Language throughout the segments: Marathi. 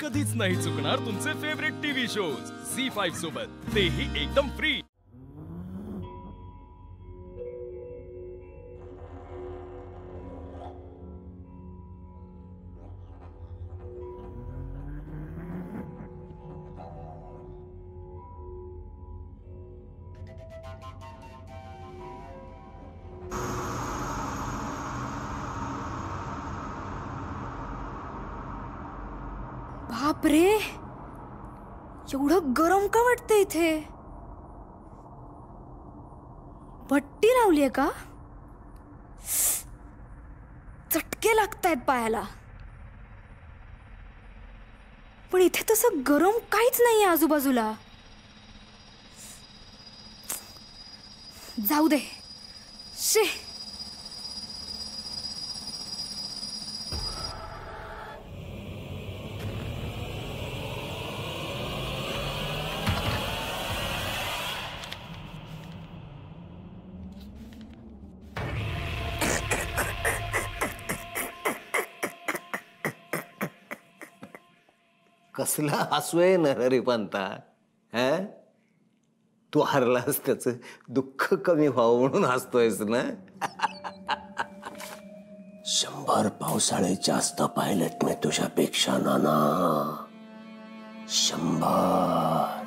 कधीच नाही चुकणार तुमचे favourite TV shows C five सोबत. तेही एकदम फ्री बापरे! एवढं गरम का वाटतं इथे? भट्टी लावली आहे का? चटके लागतायत पायाला. पण इथे तसं गरम काहीच नाहीये आजूबाजूला. जाऊ दे. शे! कसला हसू न रे पंता हं? तू हरलास त्याचं दुःख कमी व्हावं म्हणून हसतोयस ना? शंभर पावसाळे जास्त पायलट मी तुझ्यापेक्षा नाना. शंभर.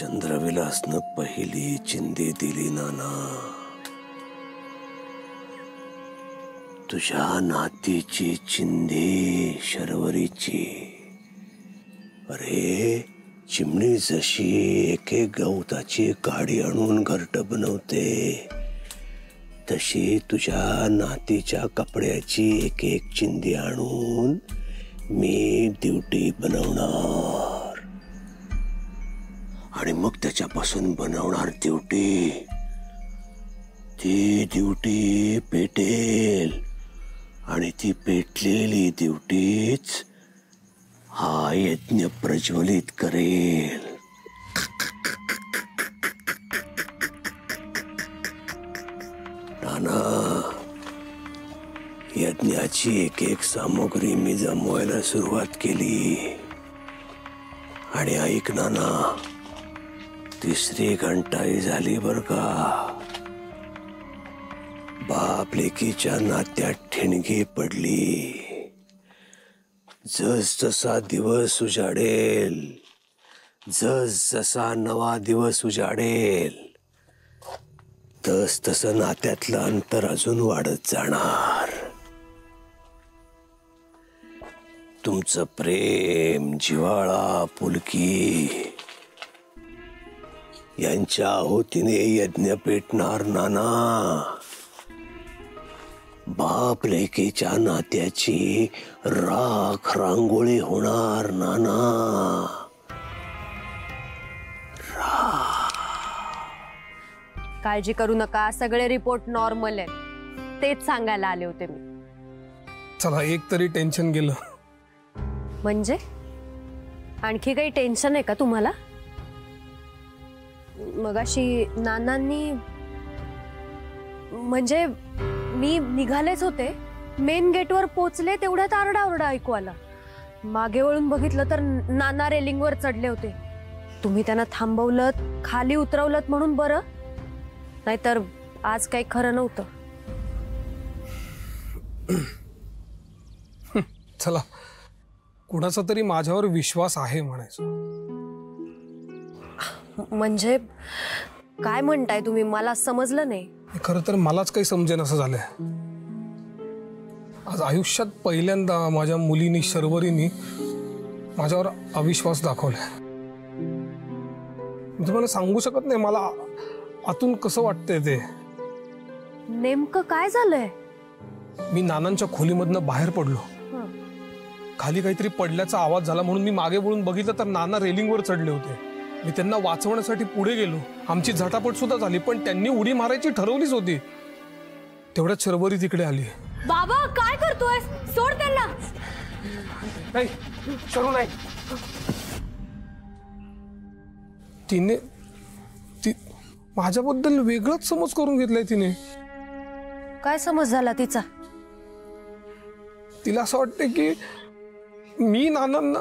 चंद्रविलासनं पहिली चिंदी दिली नाना. तुझ्या नातीची चिंधी शर्वरीची. अरे चिमणी जशी एक एक गवताची काडी आणून घरट बनवते तशी तुझ्या नातीच्या कपड्याची एक एक चिंधी आणून मी दिवटी बनवणार. आणि मग त्याच्यापासून बनवणार दिवटी ती दिवटी पेटेल. आणि ती पेटलेली दिवटीच हा यज्ञ प्रज्वलित करेल. नाना यज्ञाची एक एक सामुग्री मी जमवायला सुरुवात केली. आणि ऐक नाना तिसरी घंटाई झाली बरं का? बाप लेकीच्या नात्यात ठिणगी पडली. जस जसा दिवस उजाडेल जस जसा नवा दिवस उजाडेल तस तसं नात्यातलं अंतर अजून वाढत जाणार. तुमचं प्रेम जिव्हाळा पुलकी यांच्या आहुतीने यज्ञ पेटणार नाना. बाप लेकीच्या नात्याची राख रांगोळी होणार नाना. काळजी करू नका सगळे रिपोर्ट नॉर्मल आहेत. तेच सांगायला आले होते मी. चला एक तरी टेन्शन गेलं. म्हणजे? आणखी काही टेन्शन आहे का तुम्हाला? मगाशी नानांनी म्हणजे मी निघालेच होते. मेन गेटवर पोचले तेवढ्यात आरडाओरडा ऐकू आला. मागे वळून बघितलं तर नाना रेलिंगवर चढले होते. तुम्ही त्यांना थांबवलं खाली उतरवलं म्हणून बरं? नाहीतर आज काही खरं नव्हतं. चला कुणाचा तरी माझ्यावर विश्वास आहे म्हणायचं. म्हणजे काय म्हणताय तुम्ही? मला समजलं नाही. खरं तर मलाच काही समजेन असं झालंय. आज आयुष्यात पहिल्यांदा माझ्या मुलीनी शर्वरीनी माझ्यावर अविश्वास दाखवलाय. मी तुम्हाला सांगू शकत नाही मला आतून कसं वाटतंय ते. नेमकं काय झालंय? मी नानांच्या खोलीमधनं बाहेर पडलो. खाली काहीतरी पडल्याचा आवाज झाला म्हणून मी मागे वळून बघितलं तर नाना रेलिंगवर चढले होते. मी त्यांना वाचवण्यासाठी पुढे गेलो. आमची झटापट सुद्धा झाली पण त्यांनी उडी मारायची ठरवलीच होती. तेवढ्यात शर्वरी तिकडे आली. बाबा काय करतोय सोड त्यांना. नाही शरू नाही. तिने ती माझ्याबद्दल वेगळाच समज करून घेतलाय तिने. काय समज झाला तिचा? तिला असं वाटतं की मी नानांना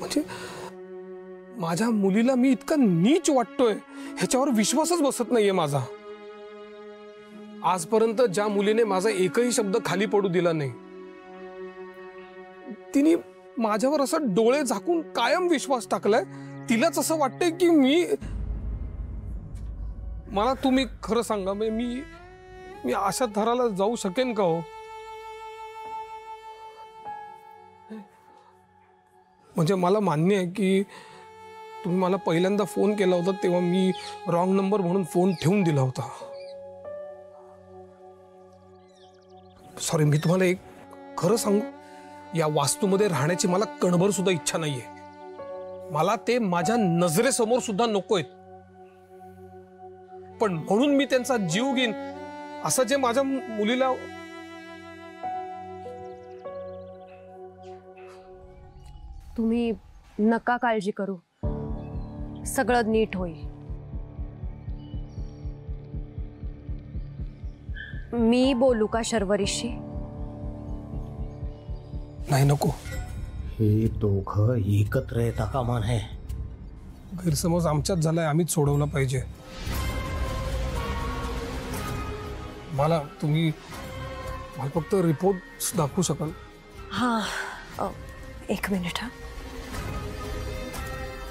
म्हणजे माझ्या मुलीला मी इतका नीच वाटतोय ह्याच्यावर विश्वासच बसत नाहीये माझा. आजपर्यंत ज्या मुलीने माझा एकही शब्द खाली पडू दिला नाही तिने माझ्यावर असं डोळे झाकून कायम विश्वास टाकलाय तिलाच असं वाटतंय की मी मला तुम्ही खरं सांगा म्हणजे मी मी अशा थराला जाऊ शकेन का हो? म्हणजे मला मान्य आहे की तुम्ही मला पहिल्यांदा फोन केला होता तेव्हा मी रॉंग नंबर म्हणून फोन ठेवून दिला होता. सॉरी मी तुम्हाला एक खरं सांगू? या वास्तूमध्ये राहण्याची मला कणभर सुद्धा इच्छा नाहीये. मला ते माझ्या नजरेसमोर सुद्धा नकोय पण म्हणून मी त्यांचा जीव घेईन असं जे माझ्या मुलीला तुम्ही नका काळजी करू. सगळं नीट होईल. मी बोलू का शर्वरीशी? नाही नको. हे दोघं एकत्र येता कामा नये. गैरसमज आमच्यात झालाय आम्हीच सोडवला पाहिजे. मला तुम्ही मला फक्त रिपोर्ट दाखवू शकाल? हा. अ, एक मिनिट हा.